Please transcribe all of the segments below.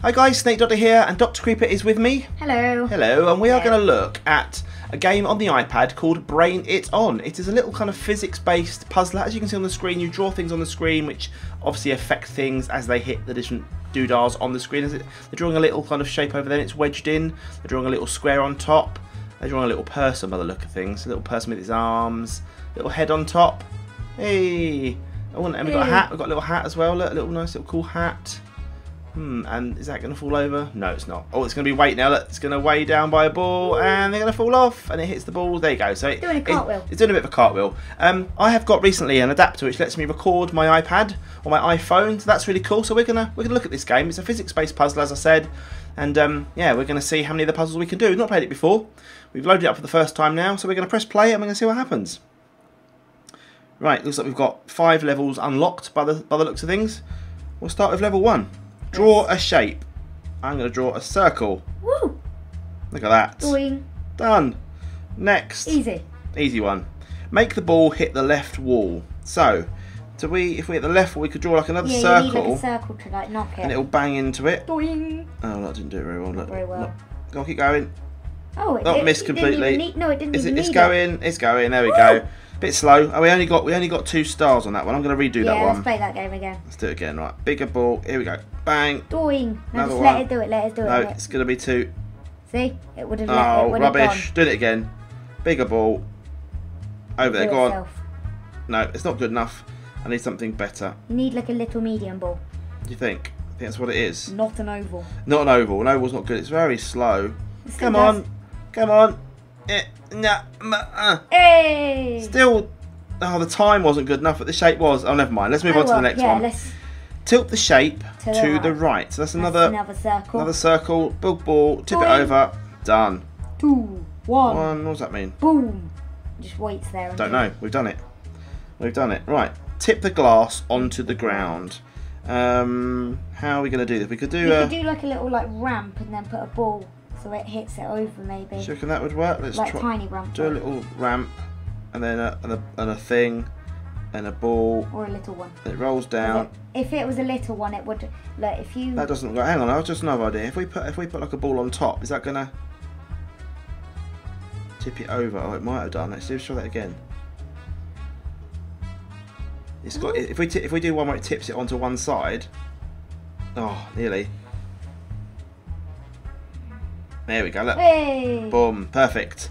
Hi guys, Snake Doctor here, and Dr. Creeper is with me. Hello. Hello, and we are going to look at a game on the iPad called Brain It On. It is a little kind of physics-based puzzler. As you can see on the screen, you draw things on the screen, which obviously affect things as they hit the different doodahs on the screen. They're drawing a little kind of shape over there, and it's wedged in. They're drawing a little square on top. They're drawing a little person by the look of things. A little person with his arms, little head on top. Hey. Oh, and we've got a hat. We've got a little hat as well. Look, a little nice little cool hat. Hmm, and is that going to fall over? No, it's not. Oh, it's going to be weight now. Look, it's going to weigh down by a ball, and they're going to fall off, and it hits the ball. There you go. So it, Doing a it- cartwheel. it's doing a bit of a cartwheel. Um, I have got recently an adapter which lets me record my iPad or my iPhone. So that's really cool. So we're gonna we're gonna look at this game. It's a physics-based puzzle, as I said, and um, yeah, we're gonna see how many of the puzzles we can do. We've not played it before. We've loaded it up for the first time now, so we're gonna press play and we're gonna see what happens. Right, looks like we've got five levels unlocked by the by the looks of things. We'll start with level one. Draw a shape. I'm going to draw a circle. Woo! Look at that. Doing Done. Next. easy. Easy one. Make the ball hit the left wall. So, do we? If we hit the left wall, we could draw like another Yeah, you need circle, like a circle to like knock it. and it'll bang into it. Doing. Oh, that didn't do it very well. Look, Very well. look. Go on, keep going. Oh, it, Not it, missed completely. even Need, no, it didn't Is it? It's going. It's going. There we Woo! go. Bit slow. Oh, we only got we only got two stars on that one. I'm going to redo It. that Yeah, one. let's play that game again. Let's do it again. Right, bigger ball. Here we go. Bang. Doing. No, Another just one. let it do it. Let it do it. No, it's going to be two. See, it would have. let, it Oh, have rubbish. Do it again. Bigger ball. Over there. Do Go on. No, it's not good enough. I need something better. You need like a little medium ball, Do you think? I think that's what it is. not an oval. Not an oval. An oval's not good. It's very slow. Come does. on. Come on. Eh, nah, uh. Hey. Still. Oh, the time wasn't good enough, but the shape was. Oh, never mind. Let's move Oh, on to the next yeah, one. Let's, Tilt the shape to, To the the, right. right. So that's that's another another circle. another circle. Big ball. Tip it over. Done. Two, one, One. What does that mean? boom. Just waits there. Don't know. We've done it. We've done it. Right. Tip the glass onto the ground. Um, how are we going to do this? We could do You a. could do like a little like ramp and then put a ball so it hits it over maybe. Do you reckon that would work? Let's like try. tiny ramp. Do a little ramp, and then a, and a, and a thing, and a ball. or a little one. It rolls down. If it was a little one, it would. Like if you. That doesn't go. Hang on, I've just another idea. If we put if we put like a ball on top, is that gonna tip it over? Oh, it might have done. Let's see. Let's try that again. It's got. If we if we do one where it tips it onto one side. Oh, nearly. There we go. Look. Hey. Boom. Perfect.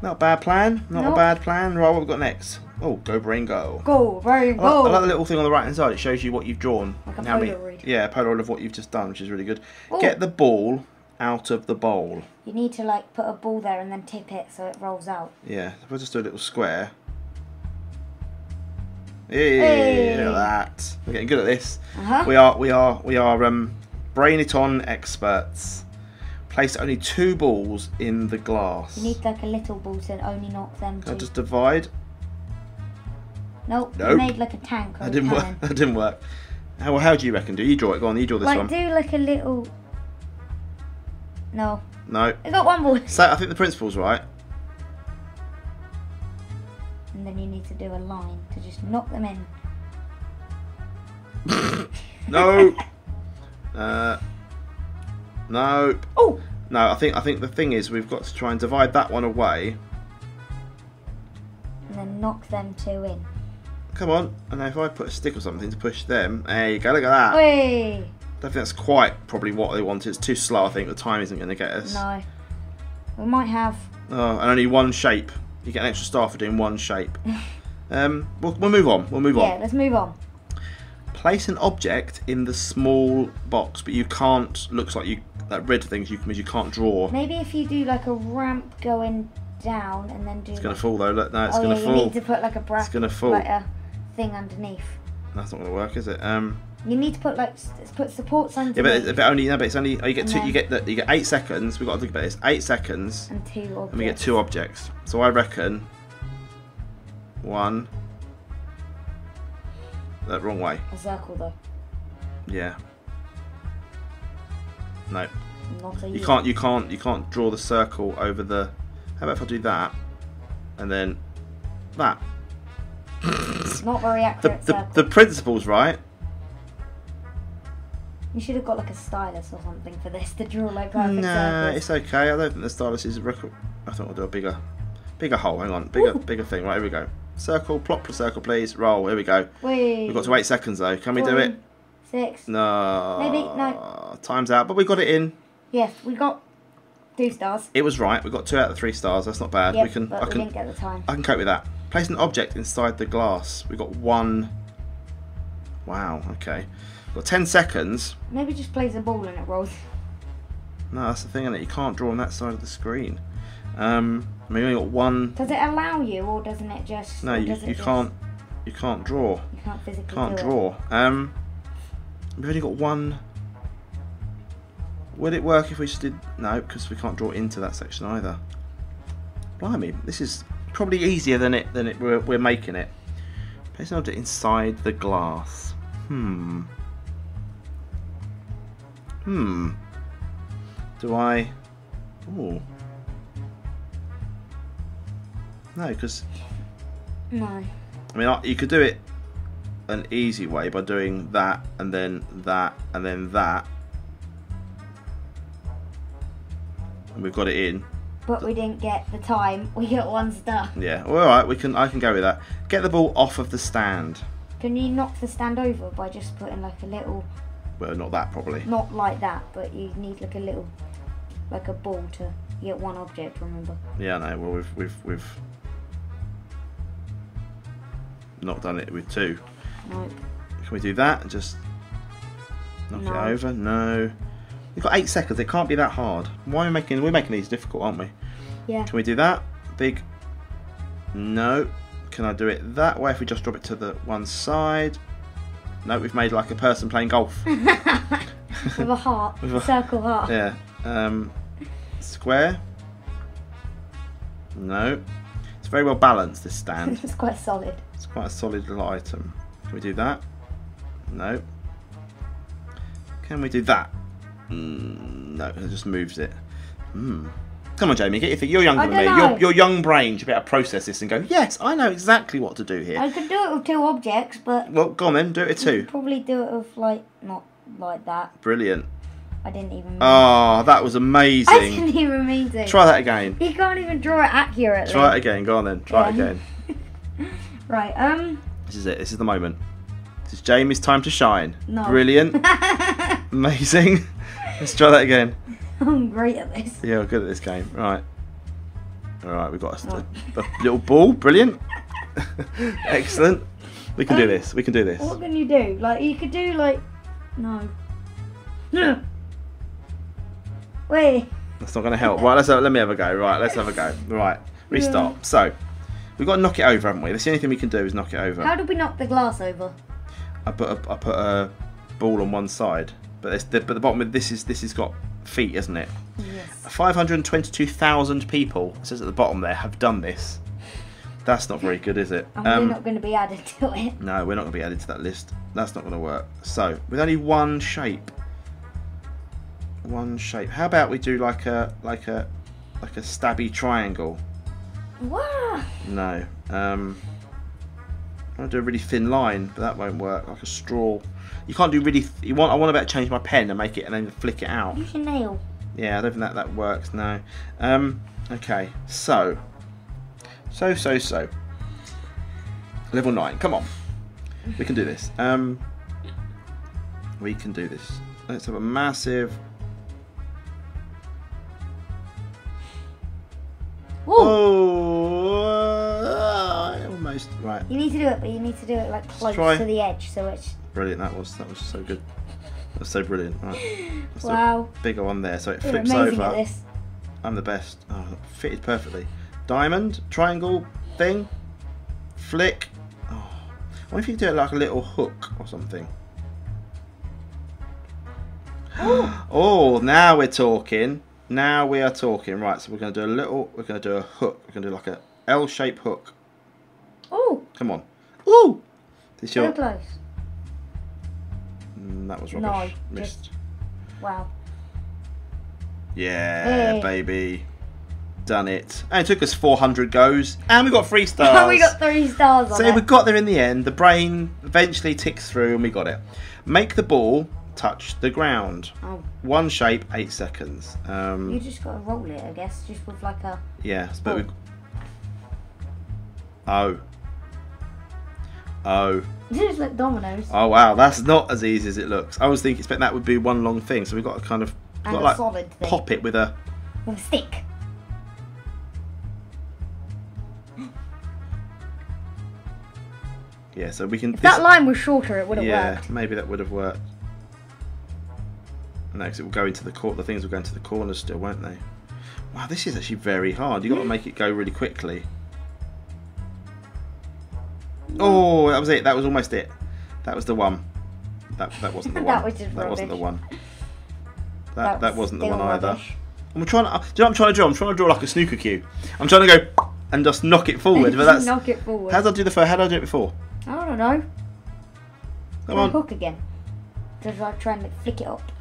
Not a bad plan. Not a bad plan. Right, what we've we got next? Oh, go brain go. Go, very I like. I like the little thing on the right hand side. It shows you what you've drawn. Like a how many- Yeah, a Polaroid of what you've just done, which is really good. Ooh. Get the ball out of the bowl. You need to like put a ball there and then tip it so it rolls out. Yeah, if I just do a little square. Hey, Hey. look at that. We're getting good at this. Uh huh. We are, we are, we are um, brain it on experts. Place only two balls in the glass. You need like a little ball to only knock them Can I just divide? Nope. Nope. You made like a tank That didn't work. That didn't work. How, well, how do you reckon? Do you draw it? Go on, you draw this Like one. do like a little. No, No. I got one ball. So I think the principle's right. And then you need to do a line to just knock them in. No. uh, no. Oh, No, I think I think the thing is we've got to try and divide that one away. and then knock them two in. Come on. And if I put a stick or something to push them, there you go. Look at that. I Hey. don't think that's quite probably what they wanted. It's too slow. I think the time isn't going to get us. No. We might have. Oh, and only one shape. You get an extra star for doing one shape. um, we'll, we'll move on. We'll move Yeah, on. Yeah, let's move on. Place an object in the small box, but you can't. Looks like you that red things you you can't draw. Maybe if you do like a ramp going down and then do. It's going to fall though. Look, no, it's oh going yeah, to you fall. need to put like a bracket. It's gonna fall. Like a thing underneath. That's not to work, is it? Um, You need to put like put supports yeah, underneath. but, but only no, but it's only oh, you get two. You get the, you get eight seconds. We've got to think about this. Eight seconds, and two objects. and we get two objects. So I reckon one. That wrong way. A circle though. Yeah. No, Not a you can't. You can't. You can't draw the circle over the. How about if I do that, and then that? It's not very The accurate the, circle. the principle's right. You should have got like a stylus or something for this to draw like perfect Nah, circles. it's okay. I don't think the stylus is. Rec- I think we'll do a bigger, bigger hole. Hang on, bigger, Ooh. bigger thing. Right, here we go. Circle, plot for circle, please. Roll. Here we go. We've got to wait seconds though. Can we do it? Six. No. Maybe, no. Time's out, but we got it in. Yes, we got two stars. It was right. We got two out of three stars. That's not bad. Yep, we can. but I we can. didn't get the time. I can cope with that. Place an object inside the glass. We got one. Wow. Okay. We've Got ten seconds. Maybe just place a ball and it rolls. No, that's the thing, is it? You can't draw on that side of the screen. Um, I mean, we only got one. Does it allow you, or doesn't it just? No, you, you can't. You can't draw. You can't physically Can't do It. draw. Um, we've only got one. Would it work if we just did no? Because we can't draw into that section either. Blimey, this is probably easier than it than it we're, we're making it. Place an object inside the glass. Hmm. Hmm. Do I? Oh. No, because No. I mean, you could do it an easy way by doing that and then that and then that. And we've got it in. But we didn't get the time. We got one star. Yeah. Well, all right. We can. I can go with that. Get the ball off of the stand. Can you knock the stand over by just putting like a little, Well, not that probably. not like that, but you need like a little, like a ball to get one object. Remember? Yeah. No. Well, we've we've we've not done it with two. No. Can we do that and just knock No. it over? No. We've got eight seconds. It can't be that hard. Why are we making? We're making these difficult, aren't we? Yeah. Can we do that? Big. No. Can I do it that way if we just drop it to the one side? No, we've made like a person playing golf. With a heart, With a- circle heart. yeah. Um, square. No. It's very well balanced, this stand. it's quite solid. It's quite a solid little item. Can we do that? No. Can we do that? Mm, no, it just moves it. Hmm. Come on, Jamie, get your. You're younger than me. Your, your young brain should be able to process this and go, yes, I know exactly what to do here. I could do it with two objects, but Well, go on then, do it with two. probably do it with like not like that. Brilliant. I didn't even. Oh, that was amazing. I didn't even mean to. Try that again. You can't even draw it accurately. Try it again. Go on then. Try it again. Right. Um. This is it. This is the moment. This is Jamie's time to shine. No. Brilliant. Amazing. Let's try that again. I'm great at this. Yeah, we're good at this game. Right. All right, we've got a, a, a little ball. Brilliant. Excellent. We can do Um, this. We can do this. What can you do? Like you could do like no. No. Wait. That's not going to help. Right, let's have, let me have a go. Right, let's have a go. Right, restart. So, we've got to knock it over, haven't we? That's the only thing we can do is knock it over. How did we knock the glass over? I put a, I put a ball on one side, but it's the, but the bottom of this is this has got feet, isn't it? Yes. 522,000 people, it says at the bottom there, have done this. That's not very good, is it? And Um, we're not going to be added to it. No, we're not going to be added to that list. That's not going to work. So, with only one shape, one shape. How about we do like a like a like a stabby triangle? Wow. No. Um, I want to do a really thin line, but that won't work. Like a straw. You can't do really. Th- you want? I want to about change my pen and make it and then flick it out. Use your nail. Yeah, I don't think that that works. No. Um, okay. So. So so so. Level nine. Come on. We can do this. Um. We can do this. Let's have a massive. Oh, uh, almost right. You need to do it, but you need to do it like close try. to the edge, so it's Brilliant. That was that was so good. That was so brilliant. Right. That's wow. bigger one there, so it You're flips over. I'm the best. Oh, fitted perfectly. Diamond, triangle, thing, flick. Oh, wonder if you do it like a little hook or something. oh, now we're talking. Now we are talking. Right, so we're going to do a little. We're going to do a hook. We're going to do like a L-shaped hook. Oh, Come on. Ooh. This your. close. Mm, that was No, rubbish. just- Missed. Wow. Yeah, Hey. baby. Done it. And it took us 400 goes. And we got three stars. we got three stars on So it. we got there in the end. The brain eventually ticks through and we got it. Make the ball touch the ground. Oh, One shape, eight seconds. Um, you just gotta roll it, I guess, just with like a. Yeah, but Oh. we. Oh. Oh. Just like dominoes Oh wow, that's not as easy as it looks. I was thinking, expect that would be one long thing, so we've got to kind of got like solid thing pop it with a. with a stick. Yeah, so we can. If this- that line was shorter, it would have yeah, worked. maybe that would have worked. No, because it will go into the court. The things will go into the corners still, won't they? Wow, this is actually very hard. You've got to make it go really quickly. Oh, that was it. That was almost it. That was the one. That that wasn't the one. That was that wasn't the one. That that, was wasn't the one either. rubbish. I'm trying to. Do you know what I'm trying to draw? I'm trying to draw like a snooker cue. I'm trying to go and just knock it forward, but that's. knock it forward. How did I do the first? How did I do it before? I don't know. Come on. hook again. Just like try and like, flick it up.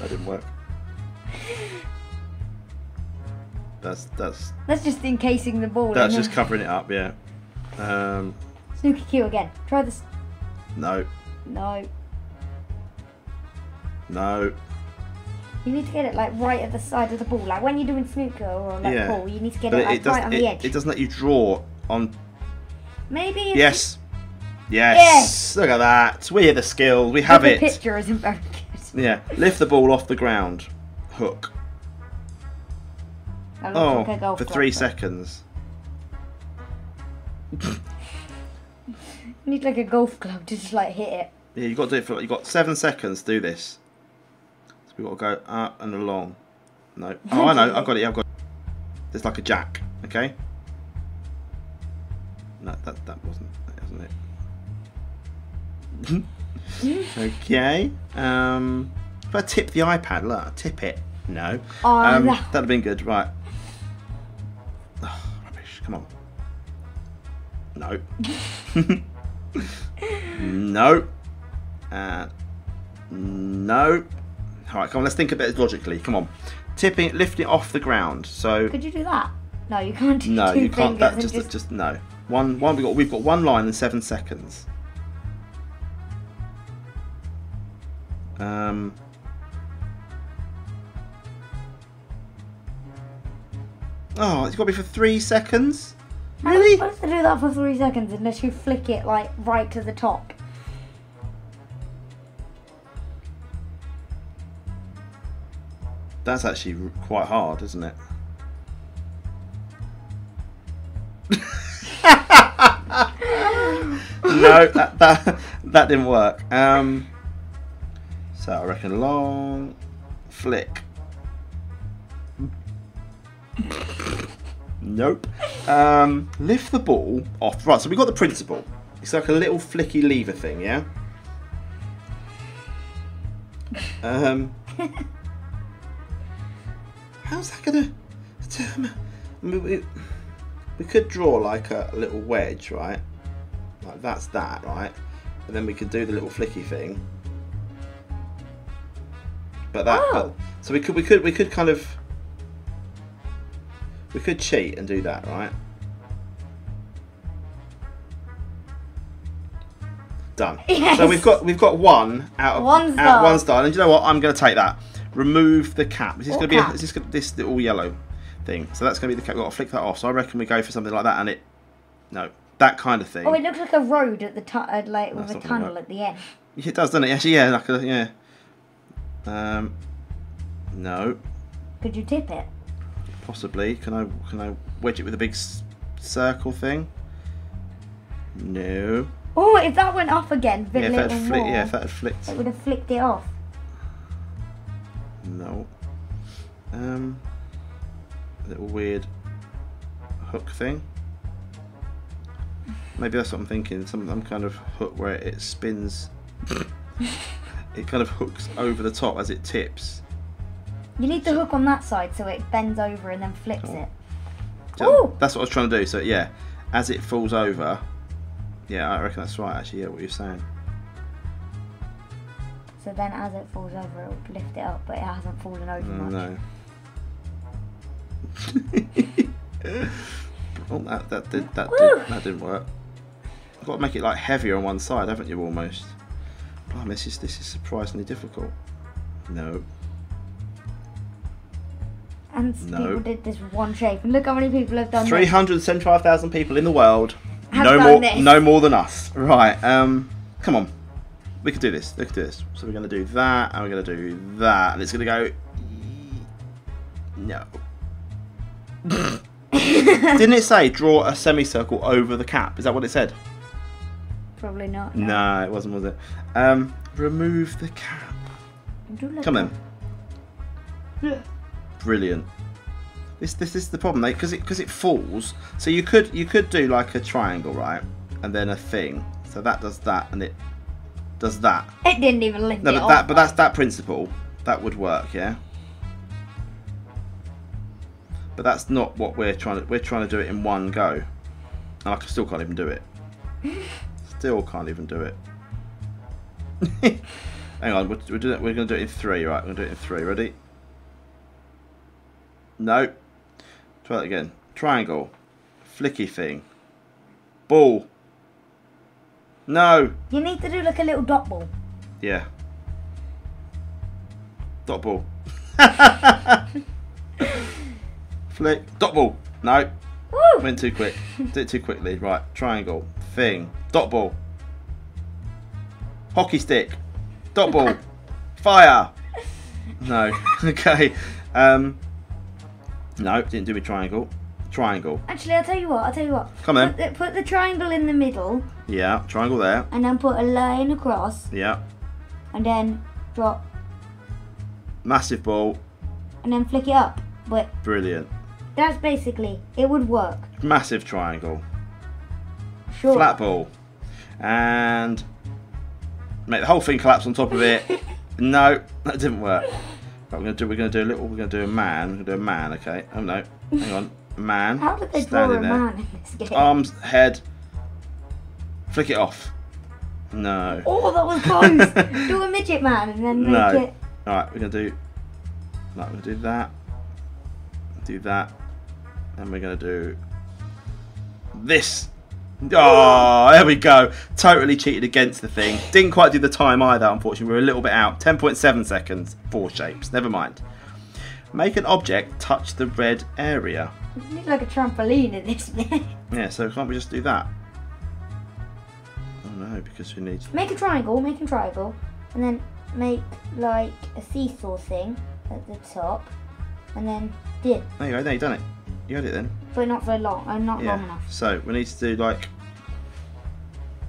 That didn't work. That's that's That's just encasing the ball. that's just covering it up. Yeah. Um. Snooker cue again. Try this. No. No. No. You need to get it like right at the side of the ball. Like when you're doing snooker or like Yeah. pool, you need to get But it it, like it doesn't. right on it, the edge. it doesn't let you draw on. Maybe Yes. Yes. Yes. Look at that. We have the skill. We the have it. picture isn't very good. Yeah. Lift the ball off the ground. Hook. Oh, like golf for three but- seconds. You need like a golf club to just like hit it. Yeah, you got to do it for. You got seven seconds. to Do this. So we got to go up and along. No. Oh, I know. I've got it. Yeah, I've got. It. There's like a jack. Okay. No, that that wasn't. That wasn't it. okay. Um. If I tip the iPad, look, tip it. No. Oh, Um, no. that'd have been good. Right. Oh, rubbish. Come on. No. no. Uh, no. All right, come on. Let's think of it logically. Come on. Tipping, lifting it off the ground. So Could you do that? No, you can't do no, you can't. That just, just, just no. One, one. We got. We've got one line in seven seconds. Um. Oh, it's got to be for three seconds. How are you Really? supposed to do that for three seconds unless you flick it like right to the top? That's actually quite hard, isn't it? no, that, that that didn't work. Um, so I reckon long flick. Nope. Um, lift the ball off. Right, so we've got the principle. It's like a little flicky lever thing, yeah. Um, how's that gonna? I mean, we, we could draw like a little wedge, right? Like that's that, right? And then we could do the little flicky thing. But that, but, Oh. so we could, we could, we could kind of, we could cheat and do that, right? Done. Yes. So we've got we've got one out of One out star. one star. And you know what? I'm going to take that. Remove the cap. Is this going to be a, is this gonna, this little yellow thing? So that's going to be the cap. We've got to flick that off. So I reckon we go for something like that, and it no that kind of thing. Oh, it looks like a road at the tu- uh, like with a tunnel at the end. It does, doesn't it? Actually, yeah, like a, yeah. Um, no, Could you tip it? possibly. Can I can I wedge it with a big s- circle thing? No. Oh, if that went off again, Yeah, if that had flicked, yeah, if that had flicked. it would have flicked it off. No. Um, little weird hook thing. Maybe that's what I'm thinking. Some some kind of hook where it spins. it kind of hooks over the top as it tips. You need the hook on that side so it bends over and then flips Cool. it. So that's what I was trying to do. So yeah, as it falls over. Yeah, I reckon that's right. Actually, yeah, what you're saying. So then as it falls over, it will lift it up, but it hasn't fallen over Mm, much. no. oh, that that did that Woo. did, that didn't work. I've got to make it like heavier on one side, haven't you? Almost. Blimey, this is this is surprisingly difficult. No. And No. people did this with one shape. And look how many people have done Three this. hundred seventy-five thousand people in the world. Have no more. this. No more than us. Right. Um. Come on. We can do this. We can do this. So we're going to do that, and we're going to do that, and it's going to go. No. Didn't it say draw a semicircle over the cap? Is that what it said? Probably not. No, it wasn't, was it? Um, remove the cap. Come in. Brilliant. This this is the problem, because it because it falls. So you could you could do like a triangle, right, and then a thing. So that does that, and it does that. It didn't even lift No, but off. that but that's that principle. That would work, yeah. But that's not what we're trying to. We're trying to do it in one go, and I still can't even do it. Still can't even do it. Hang on, we're, we're, doing we're going to do it in three, right? We're going to do it in three. Ready? No. Try that again. Triangle. Flicky thing. Ball. No. You need to do like a little dot ball. Yeah. Dot ball. Flick. Dot ball. No. Woo! Went too quick. Did it too quickly. Right. Triangle. Thing. Dot ball. Hockey stick. Dot ball. Fire. No. okay. Um. No, didn't do a triangle. Triangle. Actually, I'll tell you what. I'll tell you what. Come on. Put the, put the triangle in the middle, Yeah. Triangle there. and then put a line across, Yeah. and then drop, Massive ball. and then flick it up. But Brilliant. that's basically it. Would work. Massive triangle. Sure. flat ball and make the whole thing collapse on top of it. no, that didn't work. But we're gonna do we're gonna do a little we're gonna do a man. We're gonna do a man, okay. Oh no. Hang on. Man. How did they draw a there. man in this game? Arms, head. Flick it off. No. oh, that was close. do a midget man, and then make No. it. Alright, we're gonna do no, we're gonna do that. Do that. And we're gonna do this. Oh, there we go. Totally cheated against the thing. Didn't quite do the time either, unfortunately. We were a little bit out. 10.7 seconds. Four shapes. Never mind. Make an object touch the red area. Need like a trampoline in this bit. Yeah, so can't we just do that? Oh no, because we need. Make a triangle, make a triangle, and then make like a seesaw thing at the top, and then did, There you go, there you done it. You had it then. But not very long, uh, not long Yeah. enough. So we need to do like.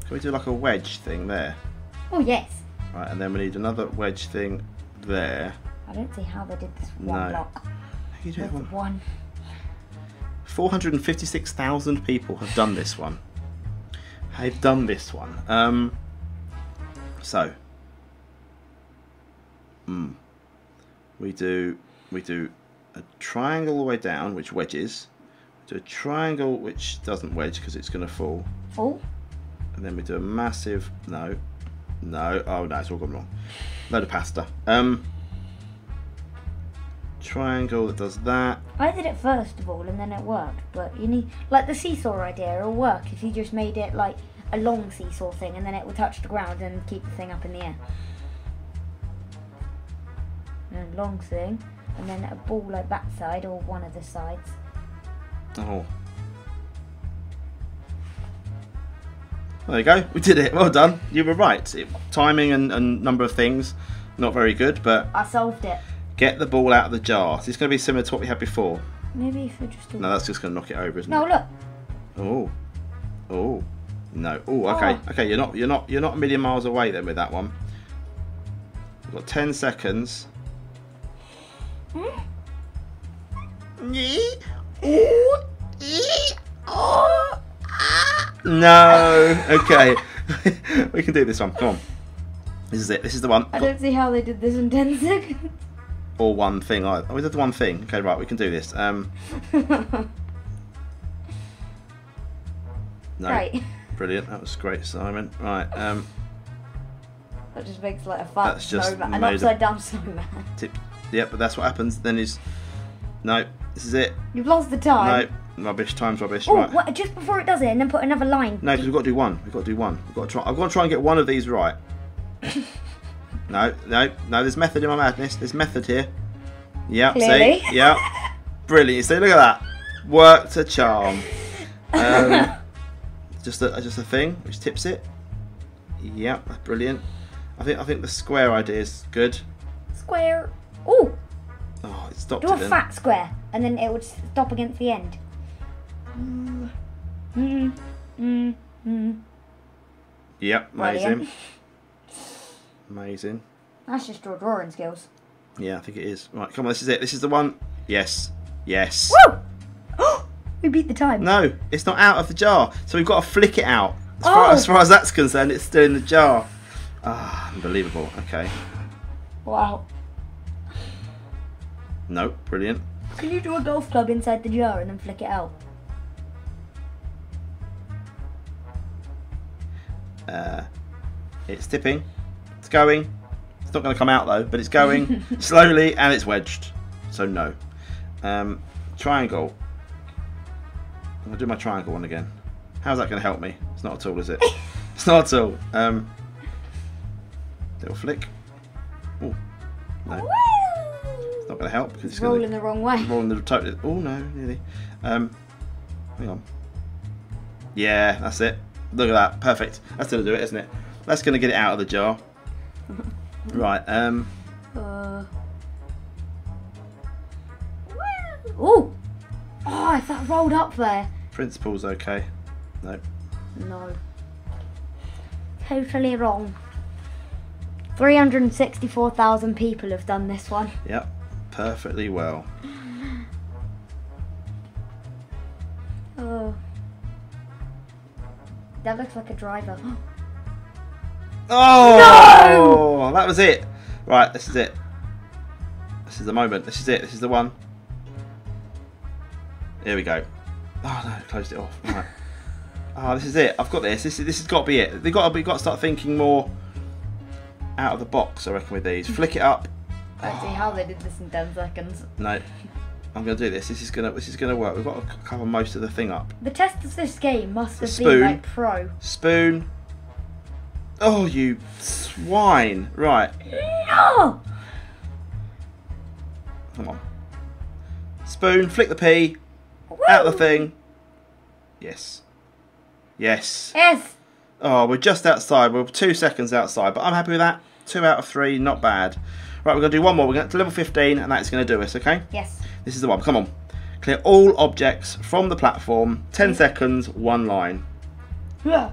Can we do like a wedge thing there? Oh yes. Right, and then we need another wedge thing there. I don't see how they did this one No. block. You do one. one. 456,000 people have done this one. They've done this one. Um, so, mm, we do we do a triangle all the way down, which wedges. Do a triangle which doesn't wedge because it's going to fall, Oh, and then we do a massive no, no. Oh no, it's all gone wrong. Load of pasta. Um, triangle that does that. I did it first of all, and then it worked. But you need like the seesaw idea. It'll work if you just made it like a long seesaw thing, and then it will touch the ground and keep the thing up in the air. And a long thing, and then a ball like that side or one of the sides. Oh. There you go. We did it. Well done. You were right. It, timing and, and number of things, not very good, but I solved it. get the ball out of the jar. So it's going to be similar to what we had before. Maybe if we just. No, that's just going to knock it over, isn't No, it? look. Oh. Oh. No. Oh, okay. Oh. Okay, you're not you're not you're not a million miles away then with that one. We've got 10 seconds. Hmm? No. Okay. we can do this one. Come on. This is it. This is the one. I don't see how they did this in 10 seconds. Or one thing. either. Oh, we did the one thing. Okay, right. We can do this. Um. No. Right. Brilliant. That was great, Simon. Right. Um. That just makes like a fat That's just snowman. An upside down snowman. Tip. Yep. But that's what happens. Then is. No. This is it. You've lost the time. No. Rubbish. Time's rubbish. Oh, right. what, just before it does it, and then put another line. No, because we've got to do one. We've got to do one. We've got to try. I've got to try and get one of these right. no, no, no. There's method in my madness. There's method here. Yeah. Clearly. See. Yeah. Brilliant. See, look at that. Worked a charm. Um, just a just a thing which tips it. Yeah, that's brilliant. I think I think the square idea is good. Square. Oh, Oh, it stopped do a then. fat square, and then it would stop against the end. Mm, mm, mm, mm. Yep, amazing, Brilliant. amazing. That's just your drawing skills. Yeah, I think it is. Right, come on, this is it. This is the one. Yes, yes. Woo! we beat the time. No, it's not out of the jar. So we've got to flick it out. As far, Oh. as, far as that's concerned, it's still in the jar. Ah, unbelievable. Okay. Wow. No, brilliant. Can you do a golf club inside the jar and then flick it out? Uh, it's tipping. It's going. It's not going to come out though, but it's going slowly and it's wedged. So no. Um, triangle. I'm going to do my triangle one again. How's that going to help me? It's not at all, is it? it's not at all. Um, little flick. Oh, no. Not going to help because it's going Rolling the wrong way. to roll in the totally. Oh no, nearly. Um, hang on. Yeah, that's it. Look at that. Perfect. That's going to do it, isn't it? That's going to get it out of the jar. right. Um. Uh. Ooh! Oh, if that rolled up there. Principle's okay. No. No. Totally wrong. 364,000 people have done this one. Yep. Perfectly well. Oh. That looks like a driver. Oh! That was it. Right. This is it. This is the moment. This is it. This is the one. Here we go. Oh no, closed it off. Right. Oh, this is it. I've got this. This is, this has got to be it. They got to be got to start thinking more out of the box. I reckon with these. Flick it up. Let's see how they did this in 10 seconds. No, I'm gonna do this. This is gonna this is gonna work. We've got to cover most of the thing up. The test of this game must have Spoon. been like pro. Spoon. Oh, you swine! Right, No! come on. Spoon. Flick the pea out of the thing. Yes. Yes. Yes! Oh, we're just outside. We're two seconds outside, but I'm happy with that. Two out of three, not bad. Right, we're going to do one more. We're going to to level 15, and that's going to do us, okay? Yes. This is the one. Come on. Clear all objects from the platform. 10 seconds, one line. Yeah.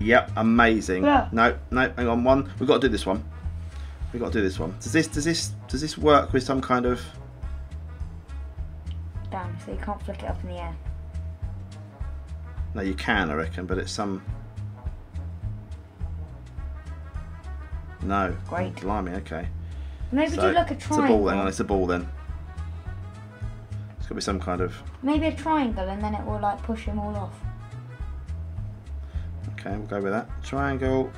Yep, amazing. Yeah. No, no, hang on. One. We've got to do this one. We've got to do this one. Does this, does this, does this work with some kind of? Damn, so you can't flick it up in the air. No, you can, I reckon, but it's some. No. Great. Blimey. Okay. Maybe So, do like a triangle. It's a ball then. It's a ball then. It's got to be some kind of. Maybe a triangle and then it will like push them all off. Okay, we'll go with that. Triangle,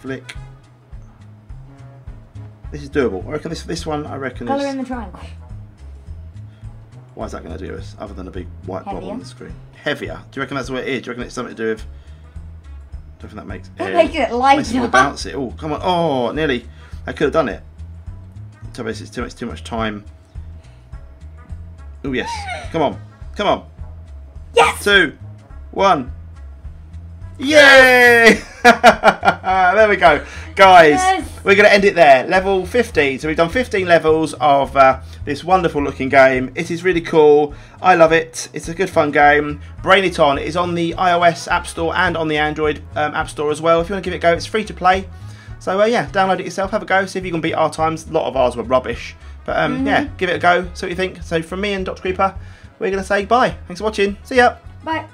flick. This is doable. I reckon this this one. I reckon Colour is. in the triangle. Why is that going to do us other than a big white blob on the screen? Heavier. Do you reckon that's what it is? Do you reckon it's something to do with? Do you reckon that makes? That makes it lighter. Makes it more bouncy. Oh, come on! Oh, nearly. I could have done it. Tell me it's too much. Too much time. Oh yes. Come on. Come on. Yes! two, one. Yay! there we go, guys. Yes. We're going to end it there. Level 15. So we've done 15 levels of uh, this wonderful looking game. It is really cool. I love it. It's a good fun game. Brain It On is on the iOS App Store and on the Android um, App Store as well. If you want to give it a go, it's free to play. So uh, yeah, download it yourself. Have a go. See if you can beat our times. A lot of ours were rubbish. But um, yeah, give it a go. See what you think. So from me and Dr. Creeper, we're going to say bye. Thanks for watching. See ya. Bye.